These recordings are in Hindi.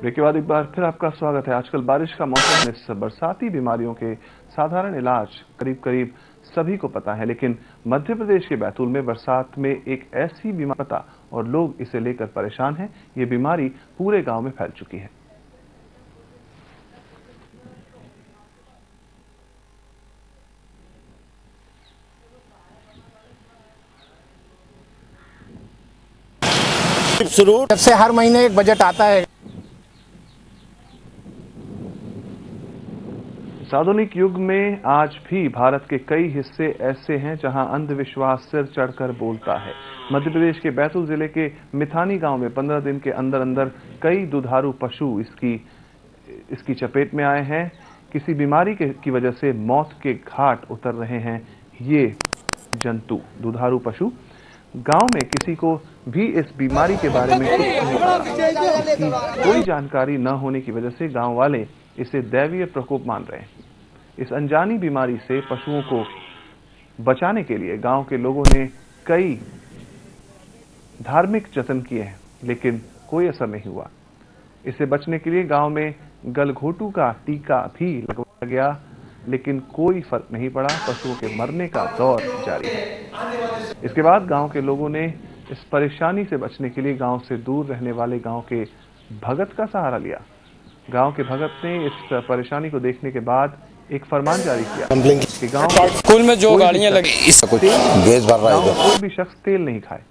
ब्रेक के बाद एक बार फिर आपका स्वागत है। आजकल बारिश का मौसम इस बरसाती बीमारियों के साधारण इलाज करीब करीब सभी को पता है, लेकिन मध्य प्रदेश के बैतूल में बरसात में एक ऐसी बीमारी पता और लोग इसे लेकर परेशान हैं, ये बीमारी पूरे गाँव में फैल चुकी है। शुरू जब से हर महीने एक बजट आता है आधुनिक युग में आज भी भारत के कई हिस्से ऐसे हैं जहाँ अंधविश्वास सिर चढ़कर बोलता है। मध्य प्रदेश के बैतूल ज़िले के मिथानी गाँव में 15 दिन के अंदर अंदर कई दुधारू पशु इसकी इसकी चपेट में आए हैं। किसी बीमारी के, की वजह से मौत के घाट उतर रहे हैं ये जंतु दुधारू पशु। गाँव में किसी को भी इस बीमारी के बारे में कुछ कोई जानकारी न होने की वजह से गाँव वाले इसे दैवीय प्रकोप मान रहे हैं। इस अनजानी बीमारी से पशुओं को बचाने के लिए गाँव के लोगों ने कई धार्मिक जतन किए हैं, लेकिन कोई असर नहीं हुआ। इससे बचने के लिए गाँव में गलघोटू का टीका भी लगवाया गया, लेकिन कोई फ़र्क नहीं पड़ा। पशुओं के मरने का दौर जारी है। इसके बाद गाँव के लोगों ने इस परेशानी से बचने के लिए गाँव से दूर रहने वाले गाँव के भगत का सहारा लिया। गाँव के भगत ने इस परेशानी को देखने के बाद एक फरमान जारी किया। कि गाँव स्कूल में जो गाड़ियाँ लगी इस कुछ गैस भर रहा है कोई भी शख्स तेल नहीं खाए।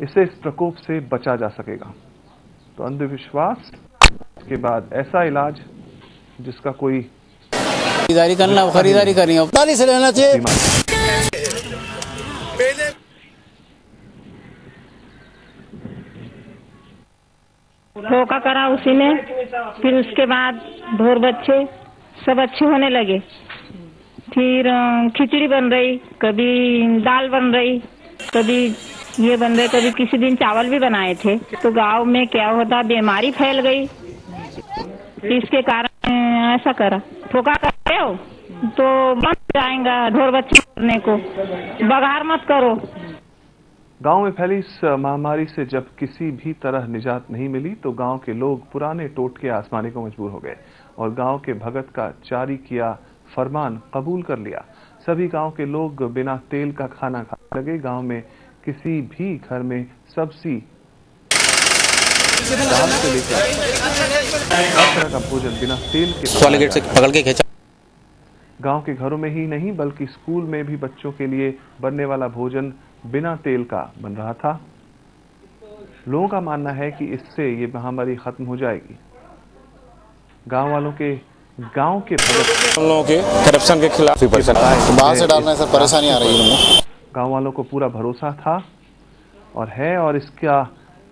इससे इस प्रकोप से बचा जा सकेगा। तो अंधविश्वास के बाद ऐसा इलाज जिसका कोई खरीदारी करना खरीदारी करनी हो। ताली से लेना चाहिए। धोखा करा उसी ने, फिर उसके बाद ढोर बच्चे सब अच्छे होने लगे। फिर खिचड़ी बन रही, कभी दाल बन रही, कभी ये बन रहे, कभी किसी दिन चावल भी बनाए थे। तो गाँव में क्या होता, बीमारी फैल गई। इसके कारण ऐसा करा। ठोका कर रहे हो तो बन जाएगा ढोर बच्चे करने को। बघार मत करो। गाँव में फैली इस महामारी से जब किसी भी तरह निजात नहीं मिली तो गाँव के लोग पुराने टोटके आजमाने को मजबूर हो गए और गाँव के भगत का जारी किया फरमान कबूल कर लिया। सभी गाँव के लोग बिना तेल का खाना खाने लगे। गाँव में किसी भी घर में सब्ज़ी दाल से लेकर तरह का भोजन बिना तेल के वाले गेट से पकड़ के खींचा। गाँव के घरों में ही नहीं बल्कि स्कूल में भी बच्चों के लिए बनने वाला भोजन बिना तेल का बन रहा था। लोगों का मानना है कि इससे ये महामारी खत्म हो जाएगी। गाँव वालों के गाँव के भगत लोगों के करप्शन के खिलाफ बाहर से डालने से परेशानी आ रही है गाँव वालों को पूरा भरोसा था और है और इसका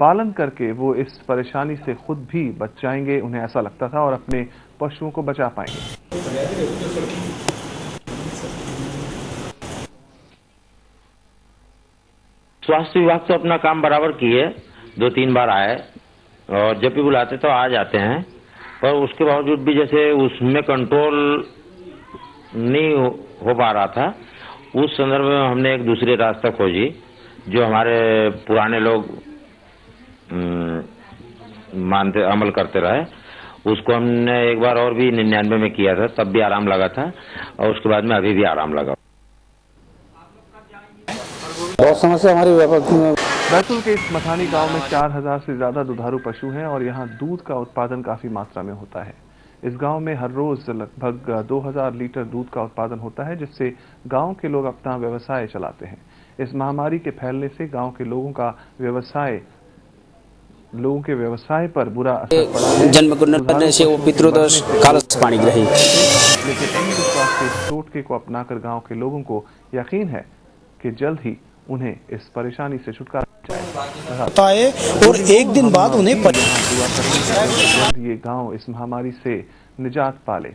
पालन करके वो इस परेशानी से खुद भी बच जाएँगे उन्हें ऐसा लगता था और अपने पशुओं को बचा पाएँगे। स्वास्थ्य विभाग तो अपना काम बराबर किए दो तीन बार आए और जब भी बुलाते तो आ जाते हैं पर उसके बावजूद भी जैसे उसमें कंट्रोल नहीं हो, पा रहा था उस संदर्भ में हमने एक दूसरी रास्ता खोजी जो हमारे पुराने लोग मानते अमल करते रहे उसको हमने एक बार और भी निन्यानवे में किया था तब भी आराम लगा था और उसके बाद में अभी भी आराम लगा। समस्या हमारी व्यापक बैतूल के इस मथानी गाँव में 4000 से ज़्यादा दुधारू पशु हैं और यहाँ दूध का उत्पादन काफ़ी मात्रा में होता है। इस गाँव में हर रोज लगभग 2000 लीटर दूध का उत्पादन होता है जिससे गाँव के लोग अपना व्यवसाय चलाते हैं। इस महामारी के फैलने से गाँव के लोगों का व्यवसाय लोगों के व्यवसाय पर बुरा असर पड़ा जन्म करने से वो पितृदोष कालस पानी ग्रही। लेकिन टोटके को अपनाकर गाँव के लोगों को यकीन है कि जल्द ही उन्हें इस परेशानी से छुटकारा और एक दिन बाद उन्हें ये गाँव इस महामारी से निजात पाले।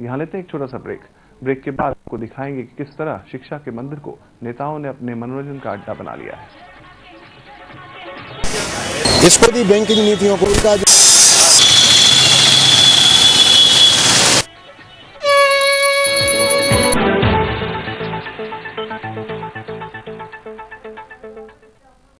यहाँ लेते हैं एक छोटा सा ब्रेक। ब्रेक के बाद आपको दिखाएँगे कि किस तरह शिक्षा के मंदिर को नेताओं ने अपने मनोरंजन का अड्डा बना लिया है। दी बैंकिंग नीतियों को